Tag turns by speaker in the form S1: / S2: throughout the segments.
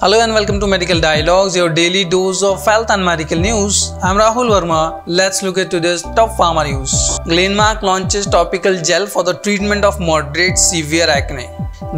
S1: Hello and welcome to Medical Dialogues, your daily dose of health and medical news. I'm Rahul Verma. Let's look at today's top pharma news. Glenmark launches topical gel for the treatment of moderate severe acne.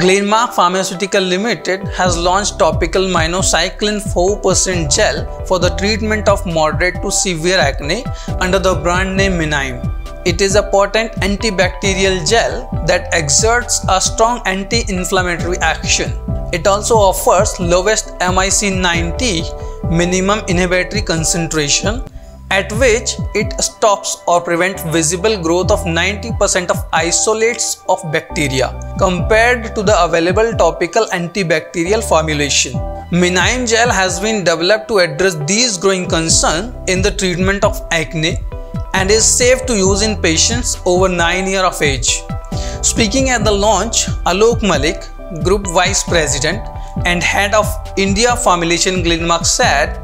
S1: Glenmark Pharmaceutical Limited has launched topical minocycline 4% gel for the treatment of moderate to severe acne under the brand name MINYM. It is a potent antibacterial gel that exerts a strong anti-inflammatory action. It also offers lowest MIC90 minimum inhibitory concentration at which it stops or prevents visible growth of 90% of isolates of bacteria compared to the available topical antibacterial formulation. MINYM gel has been developed to address these growing concerns in the treatment of acne and is safe to use in patients over 9 years of age. Speaking at the launch, Alok Malik, Group Vice President and Head of India Formulation Glenmark said,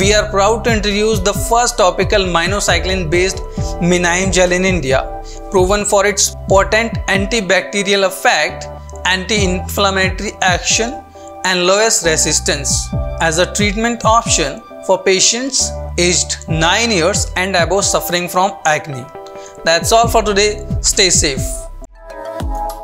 S1: We are proud to introduce the first topical minocycline based MINYM gel in India, proven for its potent antibacterial effect, anti inflammatory action, and lowest resistance as a treatment option for patients aged 9 years and above suffering from acne. That's all for today. Stay safe.